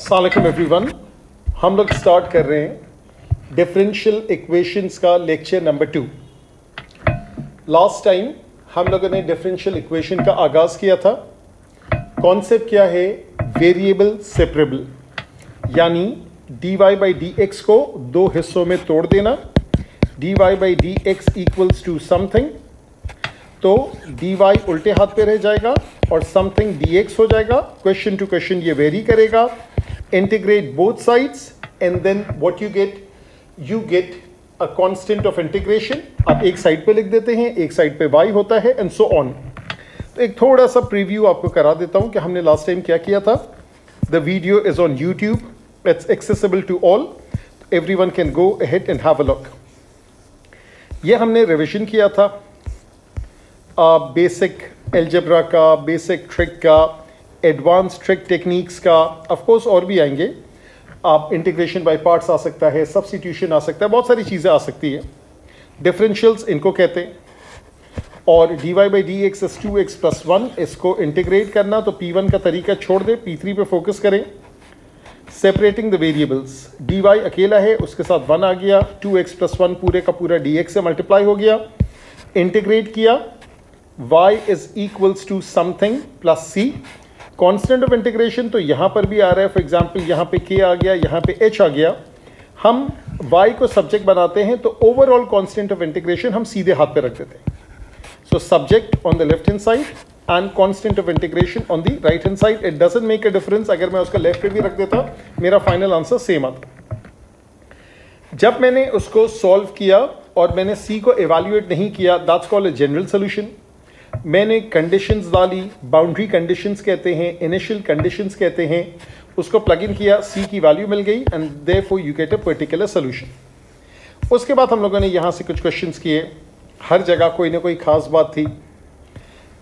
सलाम एवरीवन हम लोग स्टार्ट कर रहे हैं डिफरेंशियल इक्वेशंस का lecture number two last time हम लोगों ने डिफरेंशियल इक्वेशन का आगाज़ किया था। कॉन्सेप्ट क्या है? वेरिएबल सेपरेबल यानी dy y by d x को दो हिस्सों में तोड़ देना। dy y by d x equals to something तो dy उल्टे हाथ पे रह जाएगा और समथिंग dx हो जाएगा। क्वेश्चन टू क्वेश्चन ये वेरी करेगा। Integrate both sides and then what you get you get a constant of integration आप एक साइड पे लिख देते हैं, एक साइड पे y होता है एंड सो ऑन तो एक थोड़ा सा प्रीव्यू आपको करा देता हूँ कि हमने लास्ट टाइम क्या किया था। The video is on YouTube it's accessible to all everyone can go ahead and have a look ये हमने रिविजन किया था। बेसिक एल्जब्रा का बेसिक ट्रिक का एडवांस ट्रिक टेक्निक्स का ऑफ़ कोर्स और भी आएँगे। आप इंटीग्रेशन बाय पार्ट्स आ सकता है सब्सटीट्यूशन आ सकता है, बहुत सारी चीज़ें आ सकती है। डिफरेंशियल्स इनको कहते हैं। और D Y by D X is two X plus one इसको इंटीग्रेट करना तो पी वन का तरीका छोड़ दें पी थ्री पे फोकस करें। Separating the variables d y अकेला है, उसके साथ वन आ गया टू एक्स प्लस वन पूरे का पूरा डी एक्स से मल्टीप्लाई हो गया। इंटीग्रेट किया y is equals to something plus c constant of integration तो यहाँ पर भी आ रहा है। फॉर एग्जांपल यहाँ पे k आ गया, यहाँ पे h आ गया। हम y को सब्जेक्ट बनाते हैं तो ओवरऑल कांस्टेंट ऑफ़ इंटीग्रेशन हम सीधे हाथ पे रख देते हैं। So subject on the left hand side and constant of integration on the right hand side it doesn't make a difference अगर मैं उसका लेफ़्ट पे भी रख देता, मेरा फाइनल आंसर सेम आता। जब मैंने उसको सॉल्व किया और मैंने सी को एवेल्युएट नहीं किया that's called a general solution मैंने कंडीशंस डाली बाउंड्री कंडीशंस कहते हैं इनिशियल कंडीशंस कहते हैं, उसको प्लग इन किया सी की वैल्यू मिल गई and therefore you get a particular solution उसके बाद हम लोगों ने यहाँ से कुछ क्वेश्चन किए। हर जगह कोई ना कोई खास बात थी।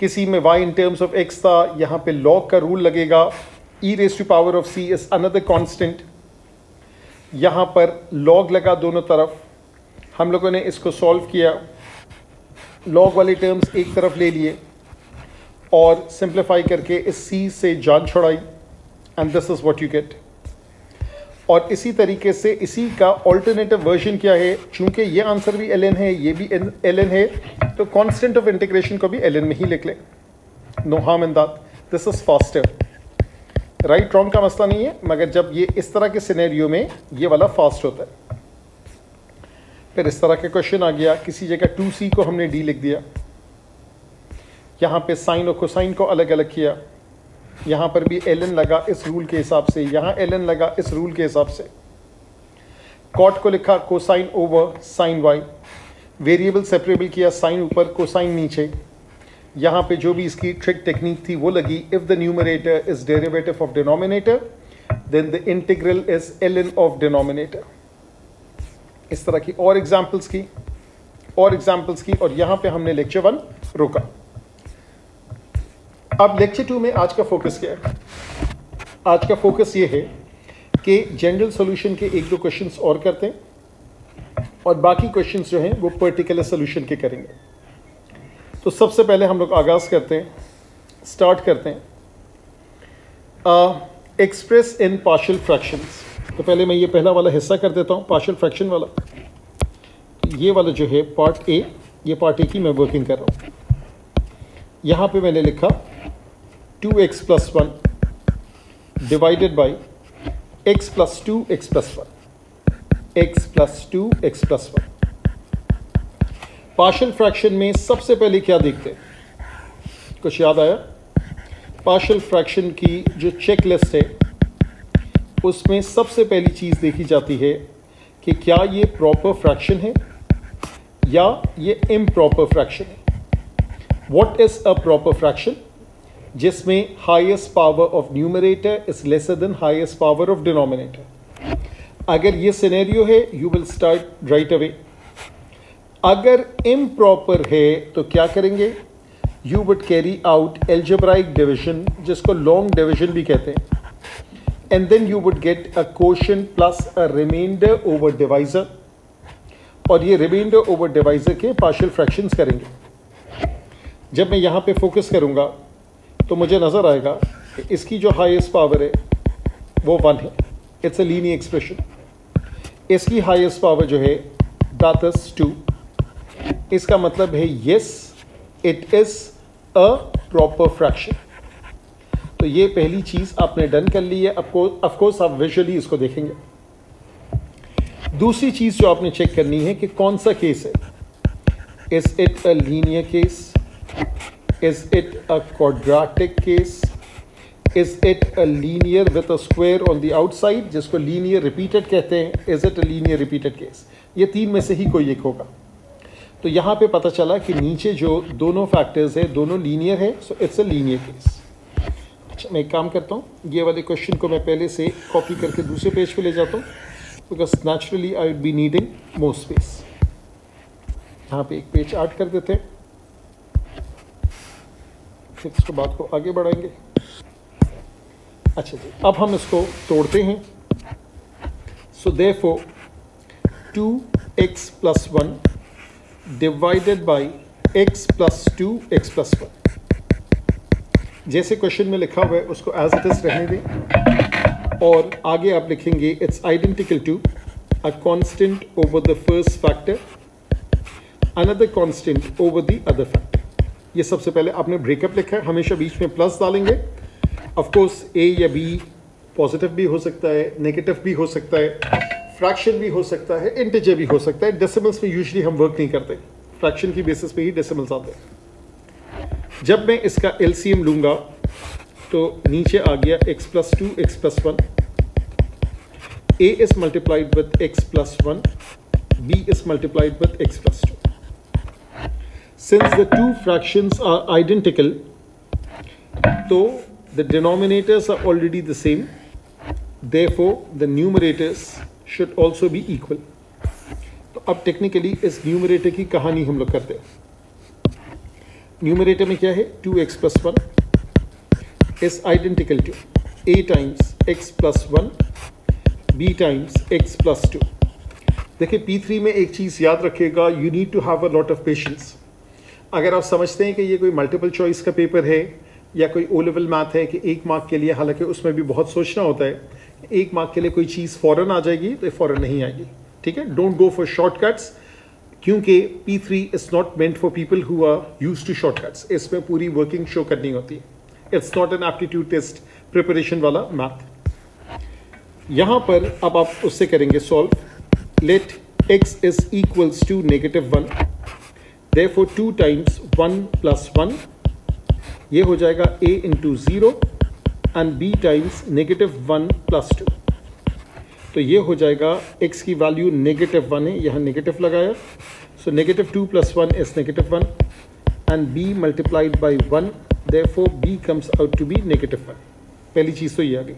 किसी में y in terms of x था, यहाँ पे लॉग का रूल लगेगा। E raise to power of c is another constant यहाँ पर लॉग लगा दोनों तरफ़। हम लोगों ने इसको सॉल्व किया। लॉग वाले टर्म्स एक तरफ़ ले लिए और सिंप्लीफाई करके इस सी से जान छुड़ाई and this is what you get और इसी तरीके से इसी का ऑल्टरनेटिव वर्जन क्या है? चूँकि ये आंसर भी एल एन है, ये भी एल एन है तो कॉन्स्टेंट ऑफ़ इंटीग्रेशन को भी एल एन में ही लिख लें। No harm in that this is faster right wrong का मसला नहीं है, मगर जब ये इस तरह के सिनेरियो में ये वाला फास्ट होता है। फिर इस तरह का क्वेश्चन आ गया। किसी जगह टू सी को हमने डी लिख दिया। यहाँ पे साइन और कोसाइन को अलग अलग किया। यहाँ पर भी एल एन लगा इस रूल के हिसाब से। यहाँ एल एन लगा इस रूल के हिसाब से। कॉट को लिखा cosine over sine y variable separable किया साइन ऊपर कोसाइन नीचे। यहाँ पे जो भी इसकी ट्रिक टेक्निक थी, वो लगी। If the numerator is derivative of denominator then the integral is l n of denominator इस तरह की और एग्जाम्पल्स की, और एग्जाम्पल्स की, और यहाँ पे हमने लेक्चर वन रोका। अब लेक्चर टू में आज का फोकस क्या है? आज का फोकस ये है कि जनरल सॉल्यूशन के एक दो क्वेश्चंस और करते हैं, और बाकी क्वेश्चंस जो हैं वो पर्टिकुलर सॉल्यूशन के करेंगे। तो सबसे पहले हम लोग आगाज़ करते हैं स्टार्ट करते हैं। एक्सप्रेस इन पार्शियल फ्रैक्शंस तो पहले मैं ये पहला वाला हिस्सा कर देता हूँ पार्शियल फ्रैक्शन वाला। ये वाला जो है पार्ट ए ये पार्ट ए की मैं वर्किंग कर रहा हूँ। यहाँ पे मैंने लिखा two x plus one divided by x plus two x plus one x plus two x plus one partial fraction में सबसे पहले क्या देखते हैं? कुछ याद आया? पार्शियल फ्रैक्शन की जो चेक लिस्ट है, उसमें सबसे पहली चीज़ देखी जाती है कि क्या ये प्रॉपर फ्रैक्शन है या ये इम प्रॉपर फ्रैक्शन है। What is a proper fraction जिसमें highest power of numerator is lesser than highest power of denominator अगर ये सिनेरियो है you will start right away अगर इम प्रॉपर है तो क्या करेंगे? You would carry out algebraic division जिसको लॉन्ग डिविजन भी कहते हैं. And then you would get a quotient plus a remainder over divisor. और ये रिमाइंडर ओवर डिवाइजर के पार्शियल फ्रैक्शंस करेंगे. जब मैं यहाँ पे फोकस करूँगा तो मुझे नज़र आएगा कि इसकी जो हाईएस्ट पावर है, वो वन है. इट्स अ लीनी एक्सप्रेशन इसकी हाईएस्ट पावर जो है इज़ टू इसका मतलब है yes it is a proper fraction तो ये पहली चीज़ आपने डन कर ली है। ऑफकोर्स आप विजुअली इसको देखेंगे। दूसरी चीज़ जो आपने चेक करनी है कि कौन सा केस है। Is it a linear case is it a quadratic case is it a linear with a square on the outside जिसको लीनियर रिपीटेड कहते हैं? Is it a linear repeated case ये तीन में से ही कोई एक होगा। तो यहाँ पे पता चला कि नीचे जो दोनों फैक्टर्स है, दोनों लीनियर है so it's a linear case अच्छा मैं एक काम करता हूँ। ये वाले क्वेश्चन को मैं पहले से कॉपी करके दूसरे पेज पे ले जाता हूँ because naturally I would be needing more space यहाँ पे एक पेज ऐड कर देते हैं। फिर इसके बाद को आगे बढ़ाएँगे। अच्छा जी, अब हम इसको तोड़ते हैं। So therefore two x plus one divided by x plus two x plus one जैसे क्वेश्चन में लिखा हुआ है, उसको एज इट इज़ रहने दें। और आगे आप लिखेंगे it's identical to a constant over the first factor another constant over the other factor ये सबसे पहले आपने ब्रेकअप लिखा है, हमेशा बीच में प्लस डालेंगे। ऑफ़ कोर्स ए या बी पॉजिटिव भी हो सकता है नेगेटिव भी हो सकता है। फ्रैक्शन भी हो सकता है इंटीजर भी हो सकता है। डेसिमल्स में यूजली हम वर्क नहीं करते। फ्रैक्शन की बेसिस पे ही डेसिमल्स आते हैं। जब मैं इसका एल सी एम लूँगा तो नीचे आ गया x plus two x plus one A is multiplied with x plus one B is multiplied with x plus two since the two fraction are identical तो the denominators are already the same therefore the numerators should also be equal. तो अब technically इस numerator की कहानी हम लोग करते हैं। न्यूमरेटर में क्या है? Two x plus one is identical to A times x plus one B times x plus two देखिए पी थ्री में एक चीज़ याद रखिएगा you need to have a lot of patience अगर आप समझते हैं कि ये कोई मल्टीपल चॉइस का पेपर है या कोई ओ लेवल मैथ है कि एक मार्क के लिए, हालाँकि उसमें भी बहुत सोचना होता है एक मार्क के लिए कोई चीज़ फ़ौरन आ जाएगी तो फ़ौरन नहीं आएगी। ठीक है? डोंट गो फॉर शॉर्टकट्स क्योंकि P3 is not meant for people who are use to shortcuts इसमें पूरी वर्किंग शो करनी होती है। It's not an aptitude test preparation वाला मैथ यहाँ पर अब आप उससे करेंगे solve let x equals to negative one 1 therefore 2 times 1 plus 1 ये हो जाएगा a into 0 and b times negative 1 plus 2 तो ये हो जाएगा x की वैल्यू नेगेटिव वन है, यहाँ नेगेटिव लगाया। So negative two plus one is negative one and b multiplied by one therefore B comes out to be negative one पहली चीज़ तो ये आ गई।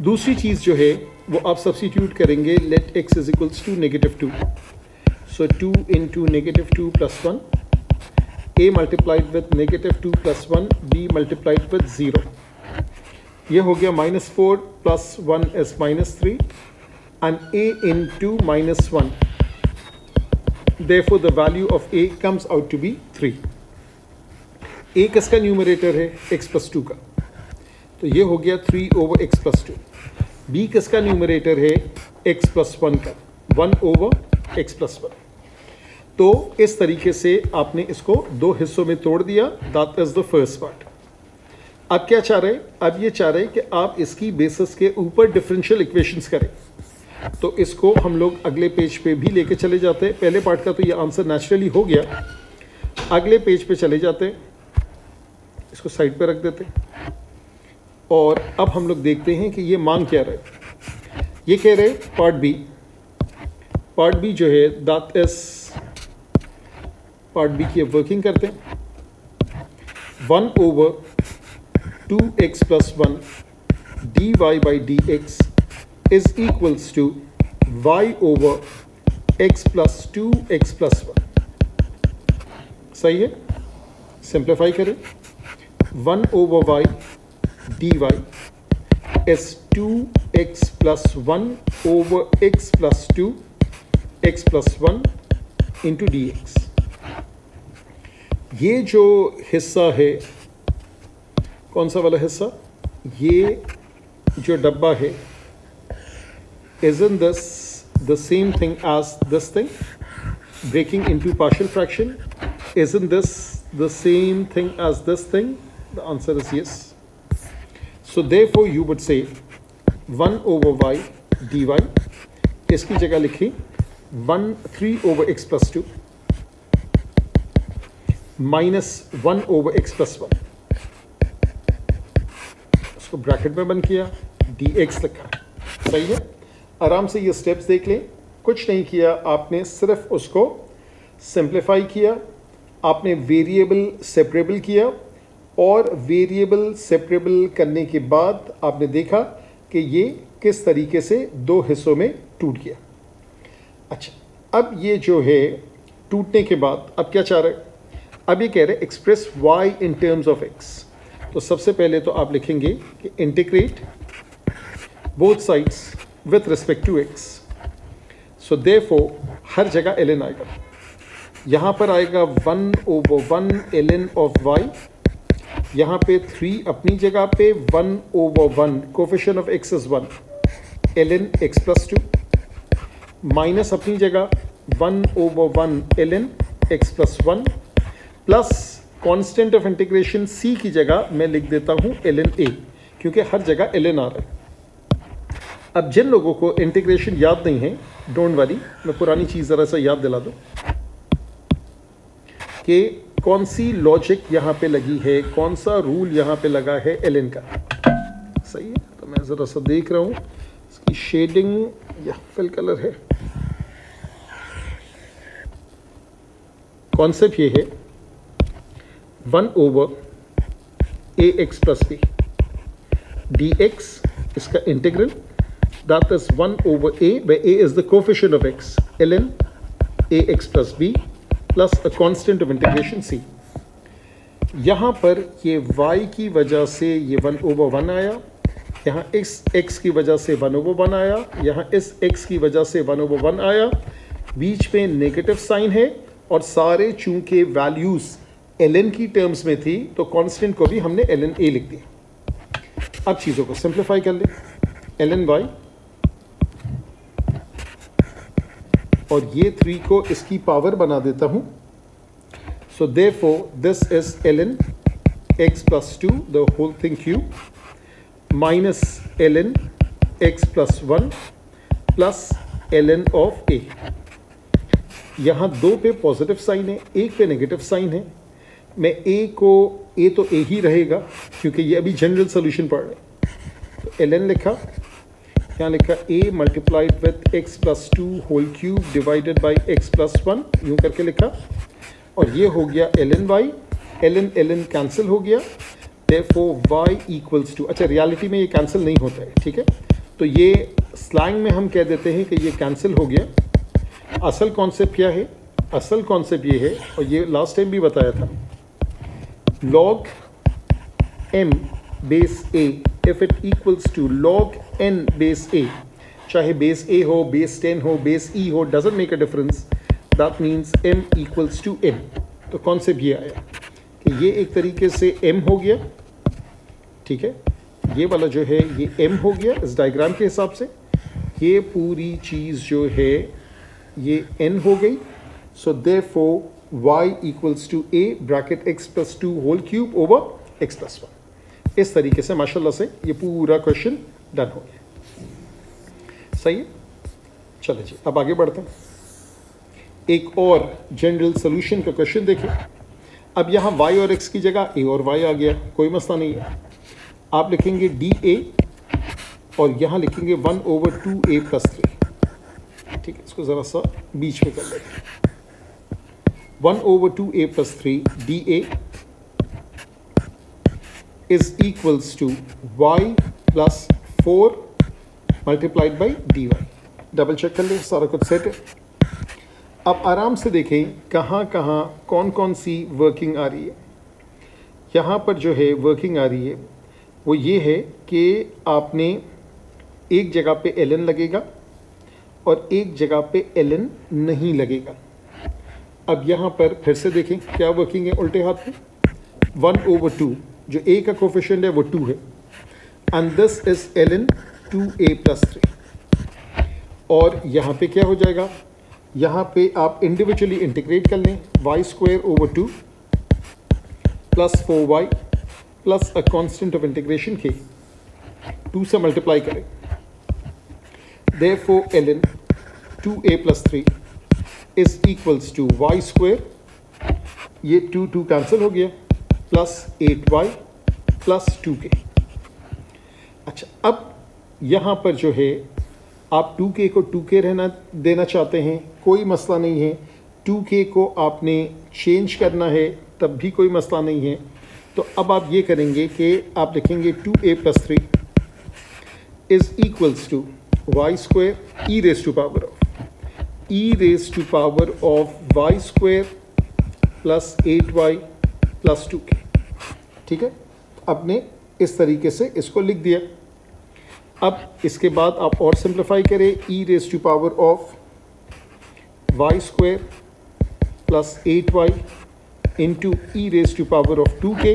दूसरी चीज़ जो है, वो आप सब्सिट्यूट करेंगे let x is equals to negative two so two into negative two plus one A multiplied with negative two plus one B multiplied with zero ये हो गया minus four plus one is minus three and A into minus one they therefore, the value of a comes out to be 3 a किसका numerator है? X plus two का. तो ये हो गया 3 over x plus two B किसका numerator है? X plus one का. 1 ओवर x प्लस वन तो इस तरीके से आपने इसको दो हिस्सों में तोड़ दिया। That is the first part अब क्या चाह रहे अब ये चाह रहे कि आप इसकी बेसिस के ऊपर डिफरेंशियल इक्वेशंस करें। तो इसको हम लोग अगले पेज पे भी लेके चले जाते हैं। पहले पार्ट का तो ये आंसर नेचुरली हो गया। अगले पेज पे चले जाते हैं। इसको साइड पे रख देते हैं। और अब हम लोग देखते हैं कि ये मांग क्या रहे ये कह रहे पार्ट बी पार्ट बी जो है दात एस पार्ट बी की अब वर्किंग करते हैं। One over two x plus one d y by d x is equals to y over x plus two x plus one सही है? सिंप्लीफाई करें। One over y d y is two x plus one over x plus two x plus one into d x ये जो हिस्सा है, कौन सा वाला हिस्सा? ये जो डब्बा है is in this the same thing as this thing breaking into partial fraction is in this the same thing as this thing the answer is yes so therefore you would say one over y d y इसकी जगह लिखी one three over x plus two minus 1 over x plus 1 उसको bracket में बंद किया D x लिखा। सही है? आराम से ये स्टेप्स देख लें। कुछ नहीं किया, आपने सिर्फ़ उसको सिंप्लीफाई किया, आपने वेरिएबल सेपरेबल किया और वेरिएबल सेपरेबल करने के बाद आपने देखा कि ये किस तरीके से दो हिस्सों में टूट गया। अच्छा अब ये जो है, टूटने के बाद अब क्या चाह रहे अब ये कह रहे हैं express y in terms of x तो सबसे पहले तो आप लिखेंगे कि integrate both sides with respect to x so therefore जगह एल एन आएगा। यहाँ पर आएगा one over one l n of y यहाँ पे थ्री अपनी जगह पे one over one coefficient of x is one l n x plus two minus अपनी जगह one over one l n x plus one plus constant of integration c की जगह मैं लिख देता हूँ एल एन ए, क्योंकि हर जगह एल एन आ रहा है। अब जिन लोगों को इंटीग्रेशन याद नहीं है, डोंट वाली मैं पुरानी चीज़ ज़रा सा याद दिला दूँ। कि कौन सी लॉजिक यहाँ पे लगी है, कौन सा रूल यहाँ पे लगा है एल एन का? सही है तो मैं ज़रा सा देख रहा हूँ, इसकी शेडिंग या फिल कलर है। कॉन्सेप्ट ये है one over a x plus b d x इसका integral that is 1 over a, where a is the coefficient of x, ln ax plus b plus a constant of integration c. यहाँ पर ये y की वजह से ये 1 over 1 आया. यहाँ इस x की वजह से 1 ओवर 1 आया. यहाँ इस x की वजह से 1 ओवर 1 आया. बीच में नेगेटिव साइन है और सारे चूँकि वैल्यूज़ एलएन की टर्म्स में थी तो कांस्टेंट को भी हमने एल ए लिख दिया। अब चीज़ों को सिंप्लीफाई कर ले। एल एन वाई और ये थ्री को इसकी पावर बना देता हूँ। So therefore this is l n x plus two the whole thing cube minus l n x plus one plus l n of a यहाँ दो पे पॉजिटिव साइन है, एक पे नेगेटिव साइन है। मैं ए को ए तो ए ही रहेगा, क्योंकि ये अभी जनरल सोल्यूशन पढ़ रहे तो एल एन लिखा यहाँ लिखा? A multiplied with x plus two whole cube divided by x plus one यूँ करके लिखा। और ये हो गया l n y l n l n cancel हो गया। फो वाई इक्वल्स टू अच्छा रियलिटी में ये कैंसिल नहीं होता है, ठीक है? तो ये स्लैंग में हम कह देते हैं कि ये कैंसिल हो गया। असल कॉन्सेप्ट क्या है? असल कॉन्सेप्ट ये है, और ये लास्ट टाइम भी बताया था। Log m base a if it equals to log n base a चाहे बेस ए हो बेस टेन हो बेस ई हो doesn't make a difference that means m equals to m तो कॉन्सेप्ट ये आया कि ये एक तरीके से एम हो गया, ठीक है? ये वाला जो है, ये एम हो गया इस डायग्राम के हिसाब से। ये पूरी चीज़ जो है, ये एन हो गई। So therefore y equals to a bracket x plus two whole cube over x plus one इस तरीके से माशाल्लाह से ये पूरा क्वेश्चन डन हो गया। सही है? चले जी, अब आगे बढ़ते हैं। एक और जनरल सोल्यूशन का क्वेश्चन देखिए। अब यहाँ y और x की जगह a और y आ गया, कोई मसला नहीं है। आप लिखेंगे डी ए और यहाँ लिखेंगे one over two a plus three ठीक है, इसको ज़रा सा बीच में कर लेते हैं। One over two a plus three d a is equals to y plus 4 multiplied by dy double check कर ले, सारा कुछ सेट है। अब आराम से देखें कहाँ कहाँ कौन कौन सी वर्किंग आ रही है। यहाँ पर जो है वर्किंग आ रही है, वो ये है कि आपने एक जगह पे एल लगेगा और एक जगह पे एल नहीं लगेगा। अब यहाँ पर फिर से देखें, क्या वर्किंग है? उल्टे हाथ में वन ओवर टू जो ए का कोफिशेंट है, वो टू है। And this is l n two a plus three और यहाँ पे क्या हो जाएगा? यहाँ पे आप इंडिविजुअली इंटीग्रेट कर लें। Y square over two plus four y plus a constant of integration k two से मल्टीप्लाई करें। Therefore l n two a plus three is equals to y square ये टू टू कैंसिल हो गया। Plus eight y plus two k अच्छा अब यहाँ पर जो है, आप टू के को टू के रहना, देना चाहते हैं, कोई मसला नहीं है। टू के को आपने चेंज करना है, तब भी कोई मसला नहीं है। तो अब आप ये करेंगे कि आप लिखेंगे two a plus three is equals to y square e raise to power of e raise to power of y square plus eight y plus two k ठीक है? आपने इस तरीके से इसको लिख दिया। अब इसके बाद आप और सिंप्लीफाई करें। E raise to power of y square plus eight y into e raise to power of two k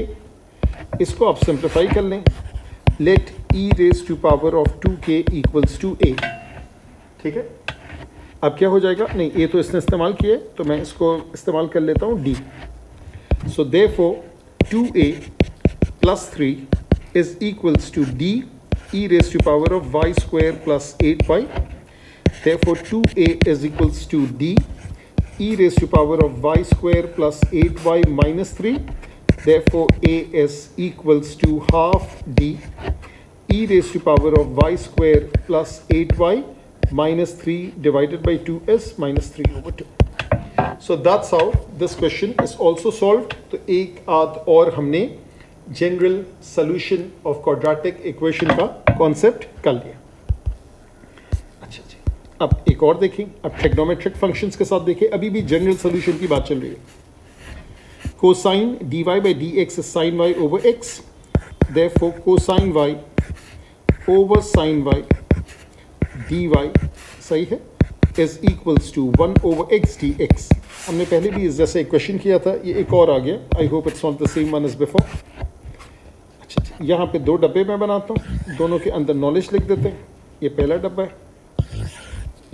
इसको आप सिंप्लीफाई कर लें। Let e raise to power of two k equals to a ठीक है? अब क्या हो जाएगा? नहीं ए तो इसने इस्तेमाल किए तो मैं इसको इस्तेमाल कर लेता हूँ d so therefore two a plus three is equals to d e raise to power of y square plus eight y therefore two a is equals to d e raise to power of y square plus eight y minus three therefore a is equals to half d e raise to power of y square plus eight y minus 3 divided by 2 is minus 3 over 2. So that's how this question is also solved. तो एक आध और हमने general solution of quadratic equation का concept कर लिया। अच्छा जी। अब एक और देखें। अब ट्रिग्नोमेट्रिक फ़ंक्शंस के साथ देखें। अभी भी जनरल सोल्यूशन की बात चल रही है। Y by d x sine y over x therefore cosine y over sine y d y सही है? Is equals to one over x d x हमने पहले भी इस जैसे क्वेश्चन किया था, ये एक और आ गया। I hope it's not the same one is before अच्छा यहाँ पे दो डब्बे मैं बनाता हूँ। दोनों के अंदर नॉलेज लिख देते हैं। ये पहला डब्बा है।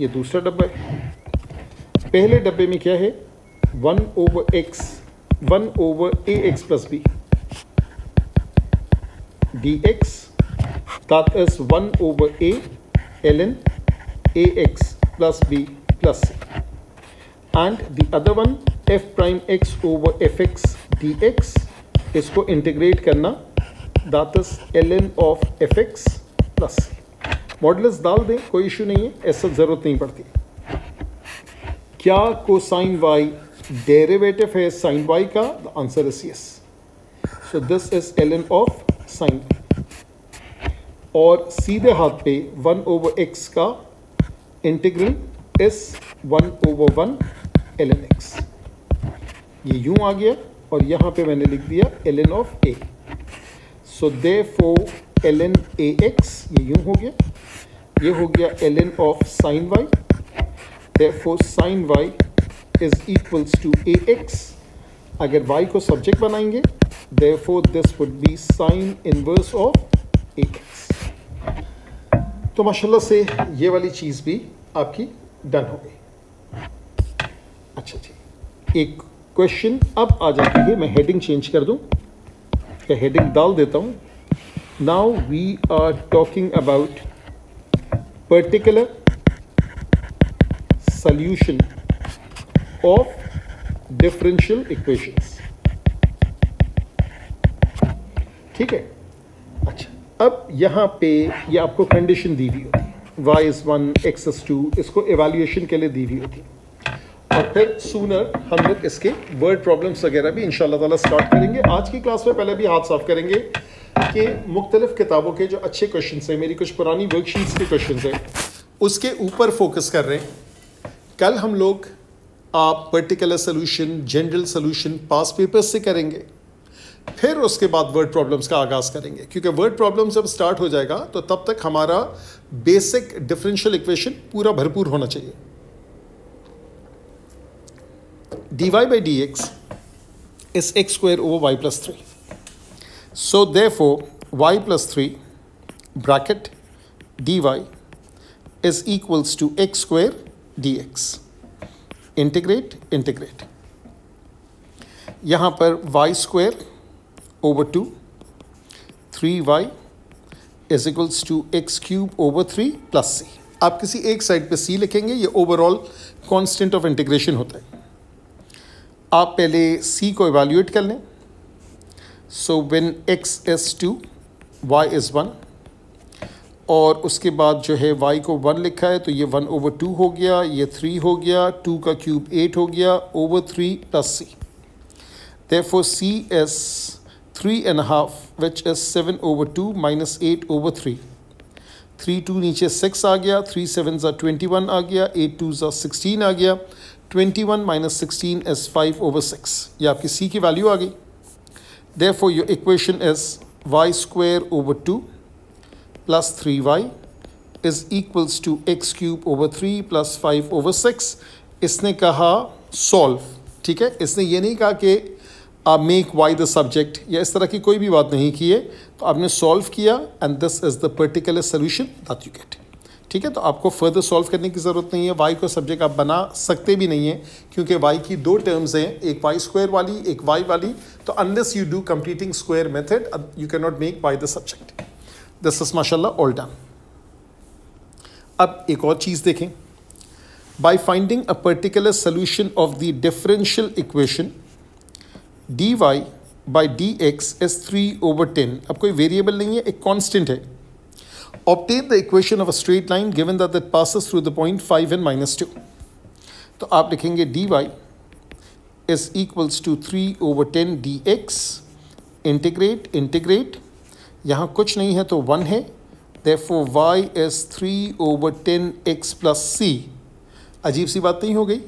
ये दूसरा डब्बा है। पहले डब्बे में क्या है? One over x one over a x plus b d x that is one over a plus b plus c and the other one f prime x over f x d x इसको integrate करना that's l n of f x plus modulus डाल दें, कोई issue नहीं है, ऐसा ज़रूरत नहीं पड़ती। क्या को साइन वाई डेरिवेटिव है साइन वाई का? The answer is yes so this is l n of sine और सीधे हाथ पे वन ओवर एक्स का integral is one over one l n x ये यूँ आ गया और यहाँ पे मैंने लिख दिया l n of a so therefore l n a x ये यूँ हो गया। ये हो गया l n of sine y therefore sine y is equals to a x अगर वाई को सब्जेक्ट बनाएँगे therefore this would be sine inverse of a x तो माशाल्लाह से ये वाली चीज़ भी आपकी डन हो गई। अच्छा जी, एक क्वेश्चन अब आ जाती है, मैं हेडिंग चेंज कर दूँ। का हेडिंग डाल देता हूँ। Now we are talking about particular solution of differential equations ठीक है? अब यहाँ पे ये आपको कंडीशन दी हुई होती है। Y is one x is two इसको एवेल्यूएशन के लिए दी हुई होती है। और फिर सूनर हम लोग इसके वर्ड प्रॉब्लम्स वगैरह भी इन ताला स्टार्ट करेंगे। आज की क्लास में पहले भी हाथ साफ़ करेंगे कि मुख्तलिफ़ किताबों के जो अच्छे क्वेश्चन हैं, मेरी कुछ पुरानी वर्कशीट्स के क्वेश्चन हैं, उसके ऊपर फोकस कर रहे हैं। कल हम लोग आप particular solution general solution past papers से करेंगे। फिर उसके बाद वर्ड प्रॉब्लम्स का आगाज़ करेंगे। क्योंकि वर्ड प्रॉब्लम जब स्टार्ट हो जाएगा तो तब तक हमारा बेसिक डिफरेंशियल इक्वेशन पूरा भरपूर होना चाहिए। D y by d x is x square over y plus three so therefore y plus three bracket d y is equals to x square d x integrate integrate यहाँ पर y square over 2 3y is equals to x cube over 3 plus c. आप किसी एक side पे c लिखेंगे, ये overall constant of integration होता है। आप पहले c को इवेल्यूएट कर लें। So when x is two y is one और उसके बाद जो है y को वन लिखा है तो ये वन ओवर टू हो गया, ये थ्री हो गया टू का क्यूब एट हो गया over three plus C therefore, c is 3 three and half which is seven over two minus eight over three three two नीचे सिक्स आ गया थ्री सेवन ज़ा ट्वेंटी वन आ गया एट टू ज़ा सिक्सटीन आ गया twenty one minus sixteen is five over six ये आपकी सी की वैल्यू आ गई. Therefore your equation is Y square over two plus three Y is equals to x cube over three plus five over six इसने कहा solve ठीक है? इसने ये नहीं कहा कि मेक वाई द सब्जेक्ट या इस तरह की कोई भी बात नहीं की है तो आपने सॉल्व किया and this is the particular solution that you get ठीक है तो आपको फर्दर सॉल्व करने की ज़रूरत नहीं है वाई को सब्जेक्ट आप बना सकते भी नहीं है, क्योंकि वाई की दो टर्म्स हैं, एक वाई स्क्वायर वाली, एक वाई वाली तो unless you do completing square method you can not make y the subject this is माशाल्लाह ऑल डन अब एक और चीज़ देखें। By finding a particular solution of the differential equation d y by d x is three over ten अब कोई variable नहीं है, एक कॉन्स्टेंट है। Obtain the equation of a straight line given that that passes through the point five and minus two तो आप लिखेंगे d y is equals to three over ten d x integrate integrate यहाँ कुछ नहीं है तो one है। Therefore y is three over ten x plus c अजीब सी बात नहीं हो गई।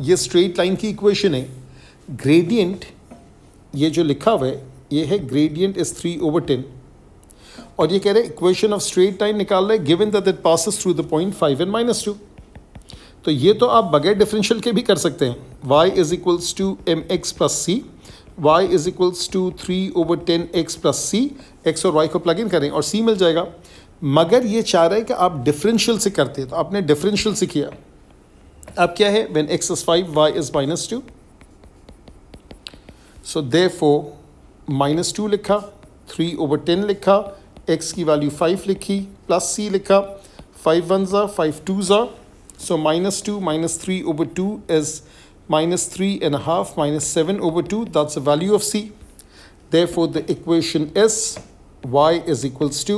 ये स्ट्रेट लाइन की इक्वेशन है। ग्रेडियंट ये जो लिखा हुआ है, ये है gradient is three over ten और ये कह रहे हैं इक्वेशन ऑफ़ स्ट्रेट लाइन निकाल रहे given that it passes through the point five and minus two तो ये तो आप बगैर डिफरेंशियल के भी कर सकते हैं। Y is equals to m x plus c y is equals to three over ten x plus c x और y को प्लग इन करें और c मिल जाएगा। मगर ये चाह रहे हैं कि आप डिफरेंशियल से करते तो आपने डिफरेंशियल से किया। अब क्या है? When x is five y is minus two so therefore minus two लिखा थ्री ओवर टेन लिखा एक्स की वैल्यू फाइव लिखी प्लस सी लिखा फाइव वन ज़ा फाइव टू ज़ा so minus two minus three over two is minus 3 and a half, minus 7 over 2 that's the value of c. Therefore, the equation is y is equals to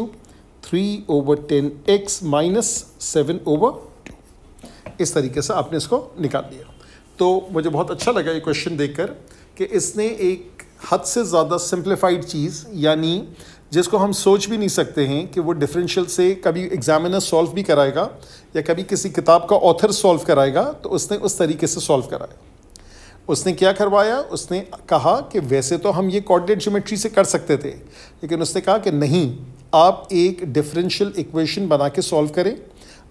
3 over 10x minus 7 over 2 इस तरीके से आपने इसको निकाल लिया। तो मुझे बहुत अच्छा लगा ये क्वेश्चन देखकर कि इसने एक हद से ज़्यादा सिंप्लीफाइड चीज़, यानी जिसको हम सोच भी नहीं सकते हैं कि वो डिफरेंशियल से कभी एग्जामिनर सॉल्व भी कराएगा, या कभी किसी किताब का ऑथर सॉल्व कराएगा तो उसने उस तरीके से सॉल्व कराया। उसने क्या करवाया? उसने कहा कि वैसे तो हम ये कॉर्डिनेट ज्योमेट्री से कर सकते थे, लेकिन उसने कहा कि नहीं, आप एक डिफरेंशियल इक्वेशन बना के सॉल्व करें।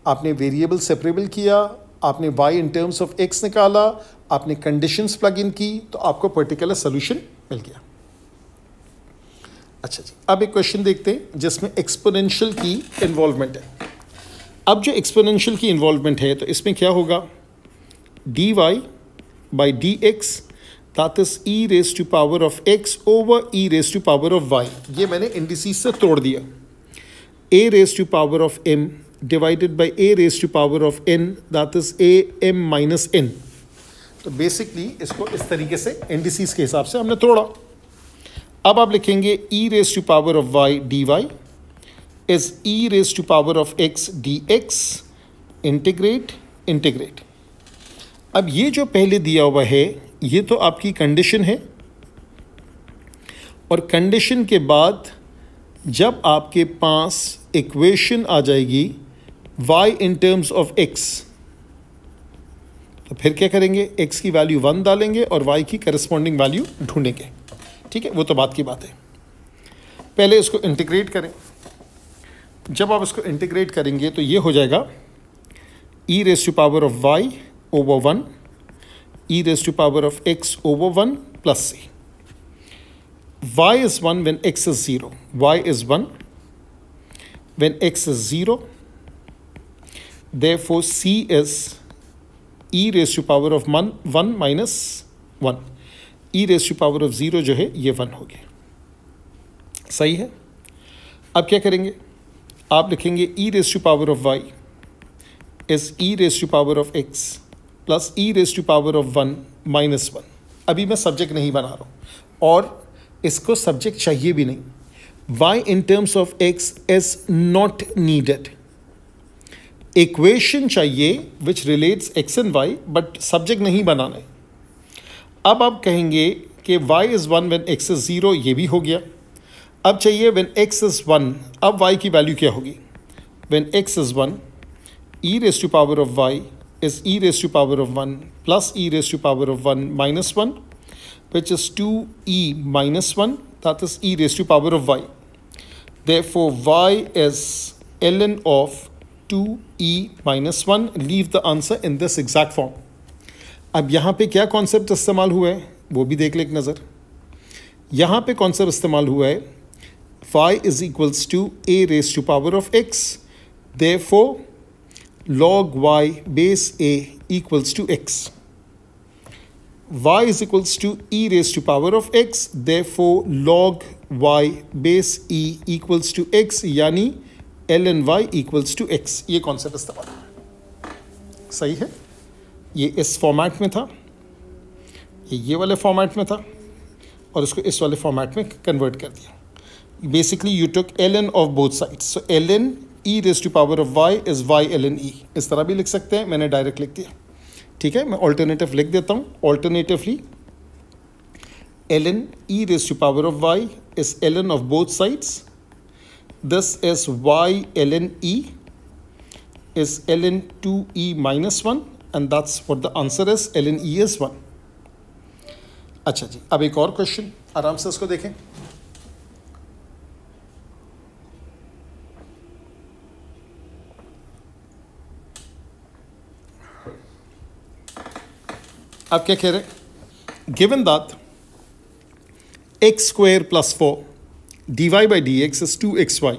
आपने वेरिएबल सेपरेबल किया आपने y in terms of x निकाला, आपने कंडीशंस प्लग इन की तो आपको पर्टिकुलर सोल्यूशन मिल गया। अच्छा जी, अब एक क्वेश्चन देखते हैं, जिसमें एक्सपोनेंशियल की इन्वॉल्वमेंट है। अब जो एक्सपोनेंशियल की इन्वॉल्वमेंट है तो इसमें क्या होगा? D y by d x that is e raise to power of x over e raise to power of y ये मैंने इंडिसीज से तोड़ दिया। A raise to power of m divided by a raise to power of n that is a m minus n तो basically इसको इस तरीके से इंडिसीज के हिसाब से हमने तोड़ा। अब आप लिखेंगे e raise to power of d y is e raise to power of d x integrate integrate अब ये जो पहले दिया हुआ है, ये तो आपकी कंडीशन है। और कंडीशन के बाद जब आपके पास इक्वेशन आ जाएगी y in terms of x. तो फिर क्या करेंगे? x की वैल्यू वन डालेंगे और y की करस्पॉन्डिंग वैल्यू ढूंढेंगे। ठीक है? वो तो बात की बात है। पहले इसको इंटीग्रेट करें। जब आप इसको इंटीग्रेट करेंगे तो ये हो जाएगा e raise to power of y over one e raise to power of x over one plus c y is one when x is zero y is one when x is 0 therefore, c is e raised to power of 1 1 minus 1 e raised to power of 0 जो है, ये 1 हो गया। सही है? अब क्या करेंगे? आप लिखेंगे e raised to power of y is e raised to power of x plus e raise to power of one minus one अभी मैं सब्जेक्ट नहीं बना रहा हूँ और इसको सब्जेक्ट चाहिए भी नहीं। Y in terms of x is not needed equation चाहिए which relates x and y but subject नहीं बनाना। है अब आप कहेंगे कि y is one when x is zero ये भी हो गया। अब चाहिए वेन एक्स इज़ वन अब वाई की वैल्यू क्या होगी? When x is one e raise to power of y is e raised to power of 1 plus e raised to power of 1 minus 1 which is 2e minus 1 that is e raised to power of y. Therefore, y is ln of 2e minus 1 leave the answer in this exact form. अब यहाँ पे क्या concept इस्तेमाल हुआ है वो भी देख ले एक नज़र यहाँ पे कॉन्सेप्ट इस्तेमाल हुआ है phi is equals to e raise to power of x therefore log y base a equals to x. y is equals to e raised to power of x therefore log y base e equals to x यानी ln y equals to x ये concept इस्तेमाल सही है? ये इस format में था। ये ये वाले फॉर्मेट में था और इसको इस वाले फॉर्मेट में कन्वर्ट कर दिया। Basically you took l n of both sides so l n e raise to power of y is y l n e इस तरह भी लिख सकते हैं। मैंने डायरेक्ट लिख दिया। ठीक है? मैं ऑल्टरनेटिव लिख देता हूँ। Alternatively l n e raise to power of y is l n of both sides n e is l n to e minus one and that's what the answer is l n e is one अच्छा जी, अब एक और question आराम से इसको देखें। आप क्या कह रहे given that x square plus four d d x is two x y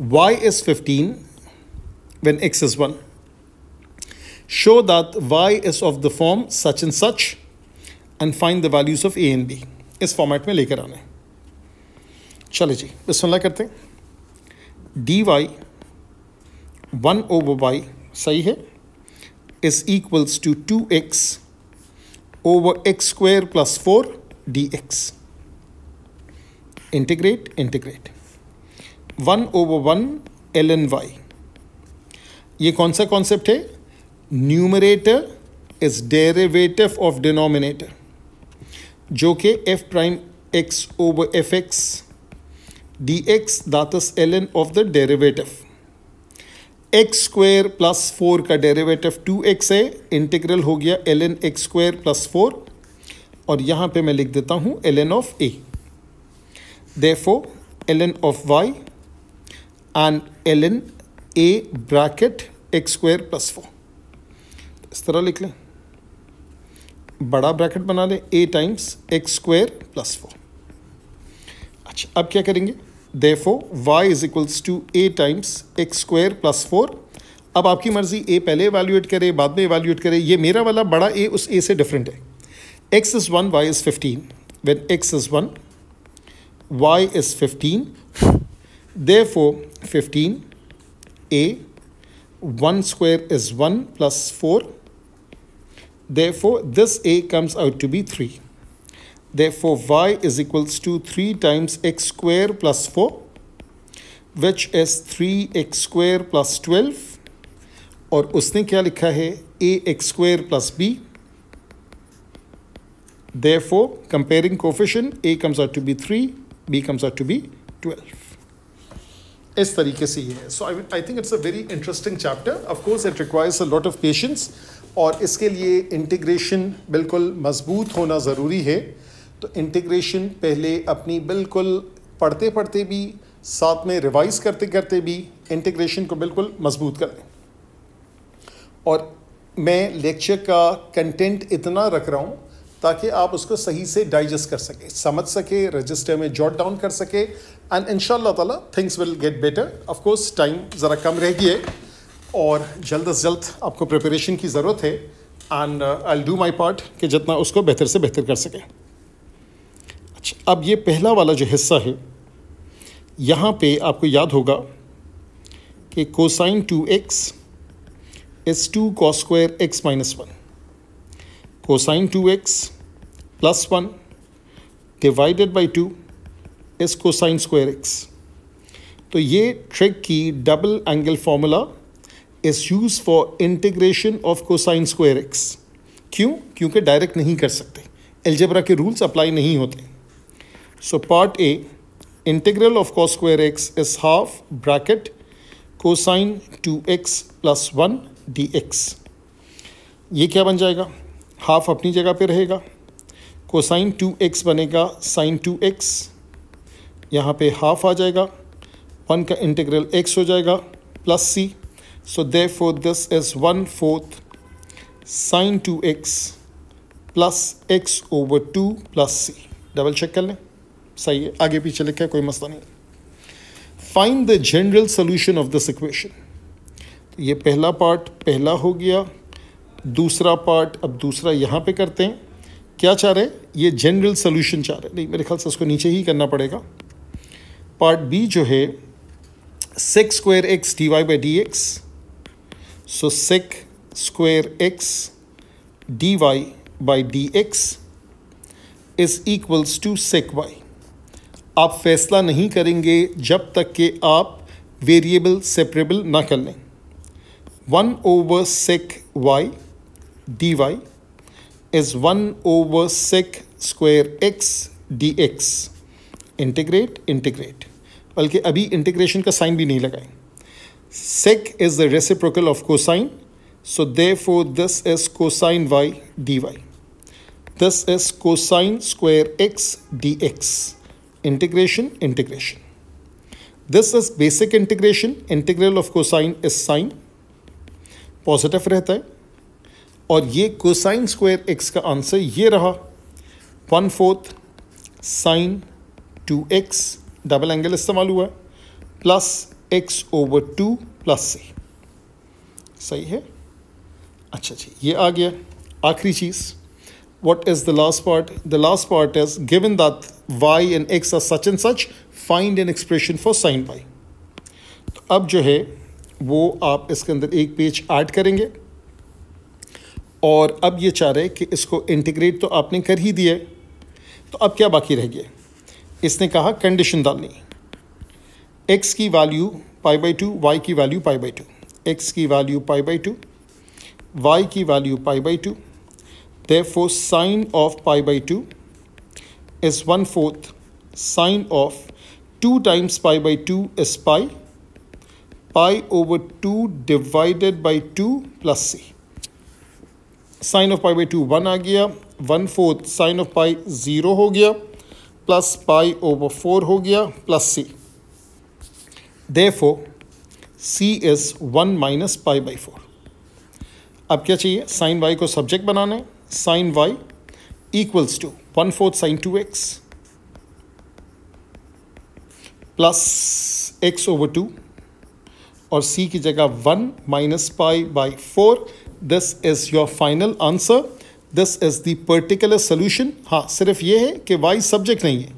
y is fifteen when x is 1. Show that y is of the form such and such and find the values of a and b. इस format में लेकर आना है चले जी बिस्मिल्लाह करते हैं d y one over y सही है is equals to 2x over x square plus 4 dx. Integrate, integrate. 1 over 1 ln y. ये कौन सा कॉन्सेप्ट है numerator is derivative of denominator जो कि f prime x over f x d x is l n of the derivative x square plus four का derivative two x है integral हो गया l n x square plus four और यहाँ पे मैं लिख देता हूँ l n of a n of y and l n a bracket x square plus four इस तरह लिख लें। बड़ा ब्रैकेट बना लें a times x square plus four अच्छा अब क्या करेंगे? Therefore y is equals to a times x square plus four अब आपकी मर्ज़ी ए पहले एवेल्यूएट करे, बाद में एवेल्यूएट करे। ये मेरा वाला बड़ा ए उस ए से डिफरेंट है। X is one y is fifteen when x is one Y is fifteen therefore fifteen a one square is one plus four therefore this a comes out to be 3 Therefore, y is equals to 3 times x square plus 4, which is 3x square plus 12. और उसने क्या लिखा है a x square plus b therefore comparing coefficient a comes out to be 3 b comes out to be 12 इस तरीके से ये है। So I I think it's a very interesting chapter of course it requires a lot of patience और इसके लिए integration बिल्कुल मज़बूत होना ज़रूरी है। तो इंटीग्रेशन पहले अपनी बिल्कुल पढ़ते पढ़ते भी, साथ में रिवाइज करते करते भी इंटीग्रेशन को बिल्कुल मज़बूत कर दें और मैं लेक्चर का कंटेंट इतना रख रहा हूँ ताकि आप उसको सही से डाइजेस्ट कर सकें, समझ सके रजिस्टर में जॉट डाउन कर सके एंड इन ताला things will get better of course time ज़रा कम रह है, और जल्द अज जल्द आपको प्रिपरेशन की ज़रूरत है and I do my part कि जितना उसको बेहतर से बेहतर कर सकें। अच्छा अब ये पहला वाला जो हिस्सा है, यहाँ पे आपको याद होगा कि cosine two x is two cos square x minus one cosine two x plus one divided by two is cosine square x तो ये ट्रिक की double angle formula is use for integration of cosine square x क्यों? क्योंकि direct नहीं कर सकते। Algebra के rules apply नहीं होते। So part a integral of cos square x is half bracket cosine two x plus one d x ये क्या बन जाएगा? हाफ़ अपनी जगह पे रहेगा। कोसाइन टू एक्स बनेगा, साइन टू एक्स। यहाँ पे हाफ़ आ जाएगा। वन का इंटीग्रल एक्स हो जाएगा, plus c. So therefore this is one fourth sine two x plus x over two plus c. Double check कर लें। सही है। आगे पीछे लिखा है, कोई मसला नहीं find the general solution of this equation ये पहला पार्ट पहला हो गया। दूसरा पार्ट अब दूसरा यहाँ पे करते हैं। क्या चाह रहे ये जनरल सोल्यूशन चाह रहे नहीं, मेरे ख्याल से उसको नीचे ही करना पड़ेगा। पार्ट बी जो है sec square x d y by d x so sec square x d y by d x is equals to sec y आप फैसला नहीं करेंगे जब तक कि आप वेरिएबल सेपरेबल ना कर लें। One over sec y d y is 1 over sec square x dx integrate integrate बल्कि अभी इंटीग्रेशन का साइन भी नहीं लगाए sec is the reciprocal of cosine so therefore this is cosine y dy this is cosine square x dx integration integration this is basic integration integral of cosine is sine positive रहता है और ये cosine square x का answer ये रहा। One fourth sine two x double angle इस्तेमाल हुआ। Plus x over two plus से सही है? अच्छा जी, ये आ गया। आखिरी चीज़। What is the last part? The last part is given that y and x are such and such, find an expression for sin y. तो अब जो है, वो आप इसके अंदर एक पेज ऐड करेंगे। और अब ये चाह रहे कि इसको इंटीग्रेट तो आपने कर ही दिया तो अब क्या बाकी रह गया? इसने कहा कंडीशन डालनी। एक्स की value pi by two y की value pi by two x की value pi by two y की value pi by two therefore sine of pi by two is one fourth sine of two times pi by two is pi pi over two divided by two plus c sine of pi by two one आ गया, one fourth sine of pi zero हो गया, plus pi over four हो गया, plus C. Therefore C is one minus pi by four अब क्या चाहिए? Sine Y को subject बनाना है। Sine Y equals to one fourth sine two X plus X over two और सी की जगह one minus pi by four this is your final answer this is the particular solution हाँ सिर्फ़ ये है कि वाई सब्जेक्ट नहीं है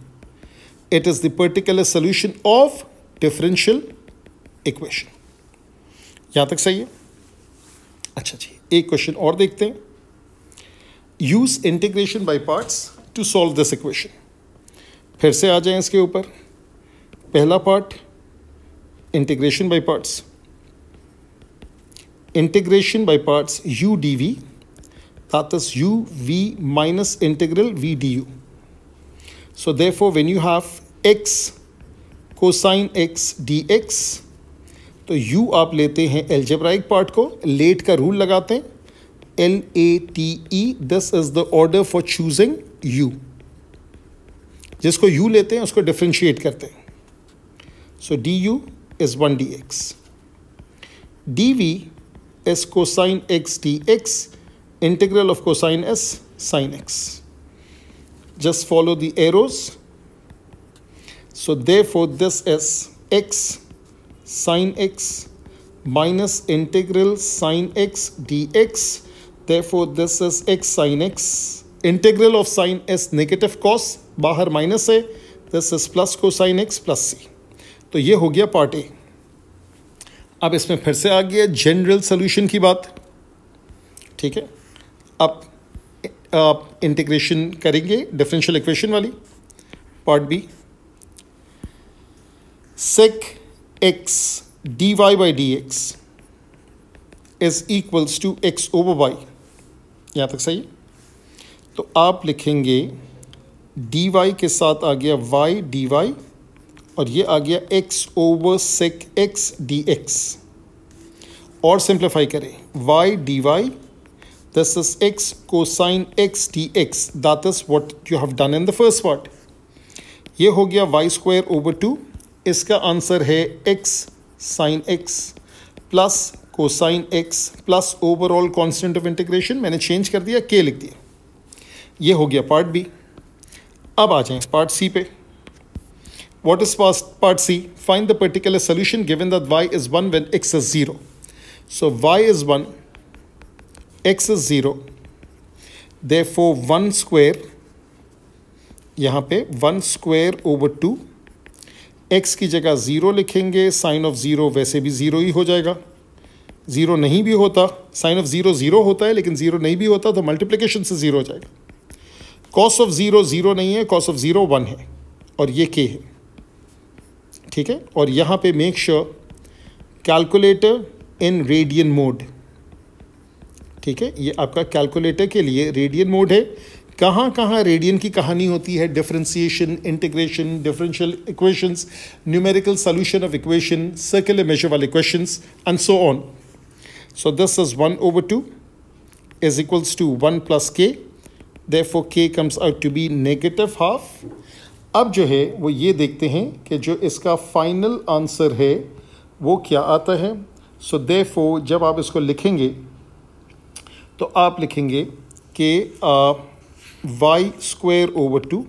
it is the particular solution of differential equation यहाँ तक सही है अच्छा जी एक क्वेश्चन और देखते हैं use integration by parts to solve this equation फिर से आ जाएँ इसके ऊपर पहला part integration by parts integration by parts u dv that is u v minus integral v du. So therefore when you have x cosine x dx तो u आप लेते हैं एल्जेब्राइक पार्ट को लेट का रूल लगाते हैं L A T E this is the order for choosing u जिसको u लेते हैं उसको डिफ्रेंशिएट करते हैं so d u is one d x d v is cosine x d x integral of cosine is sine x just follow the arrows so therefore this is x sine x minus integral sine x d x therefore this is x sine x integral of sine is negative cos बाहर minus है this is plus cosine x plus c तो ये हो गया part A अब इसमें फिर से आ गया जनरल सोल्यूशन की बात। ठीक है? अब, आप इंटीग्रेशन करेंगे डिफरेंशियल इक्वेशन वाली part b sec x d y by d x is equals to x over y यहाँ तक सही? तो आप लिखेंगे डी वाई के साथ आ गया वाई डी वाई और ये आ गया x over sec d x और सिंप्लीफाई करें। Y d y this is x cosine x d x that is what you have done in the first part ये हो गया वाई स्क्वायर ओवर टू इसका आंसर है x sine x plus cosine x plus overall constant of integration मैंने change कर दिया के लिख दिया। ये हो गया पार्ट बी अब आ जाएँ पार्ट सी पे। What is part C? Find the particular solution given that y is 1 when x is 0. So y is 1, x is 0. Therefore 1 square, यहाँ पे 1 square over 2. x की जगह 0 लिखेंगे साइन ऑफ़ 0 वैसे भी 0 ही हो जाएगा ज़ीरो नहीं भी होता साइन ऑफ़ ज़ीरो ज़ीरो होता है लेकिन ज़ीरो नहीं भी होता तो मल्टीप्लिकेशन से ज़ीरो हो जाएगा कॉस ऑफ़ ज़ीरो ज़ीरो नहीं है कॉस ऑफ़ ज़ीरो वन है और ये के है ठीक है? और यहाँ पे make sure calculator in radian mode ठीक है? ये आपका कैलकुलेटर के लिए रेडियन मोड है। कहाँ कहाँ रेडियन की कहानी होती है? Differentiation integration differential equations numerical solution of equation circular measure वाले equations and so on so this is one over two is equals to 1 plus k. Therefore, k comes out to be negative half अब जो है, वो ये देखते हैं कि जो इसका फाइनल आंसर है, वो क्या आता है? सो दे जब आप इसको लिखेंगे तो आप लिखेंगे कि y square over two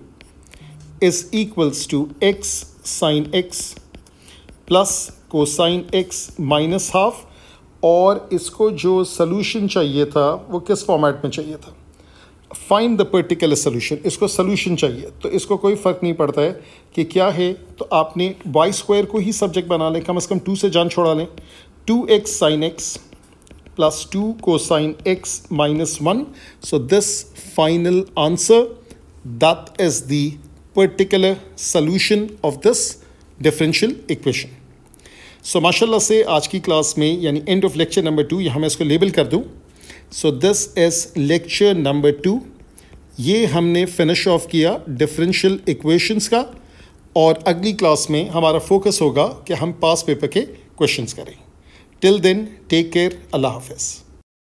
is equals to x sine x plus cosine x minus half और इसको जो सलूशन चाहिए था, वो किस फॉर्मेट में चाहिए था? फाइंड द पर्टिकुलर सोल्यूशन इसको सोल्यूशन चाहिए। तो इसको कोई फ़र्क नहीं पड़ता है कि क्या है। तो आपने वाई स्क्वायर को ही सब्जेक्ट बना लें। कम अज़ कम टू से जान छोड़ा लें। Two x sine x plus two cosine x minus one so this final answer that is the particular solution of this differential equation so माशाल्लाह से आज की क्लास में, यानी end of lecture number two यहाँ मैं इसको लेबल कर दूँ। So this is lecture number two ये हमने फिनिश ऑफ़ किया डिफरेंशियल इक्वेशंस का और अगली क्लास में हमारा फोकस होगा कि हम पास पेपर के क्वेश्चंस करें. टिल देन टेक केयर अल्लाह हाफिज़.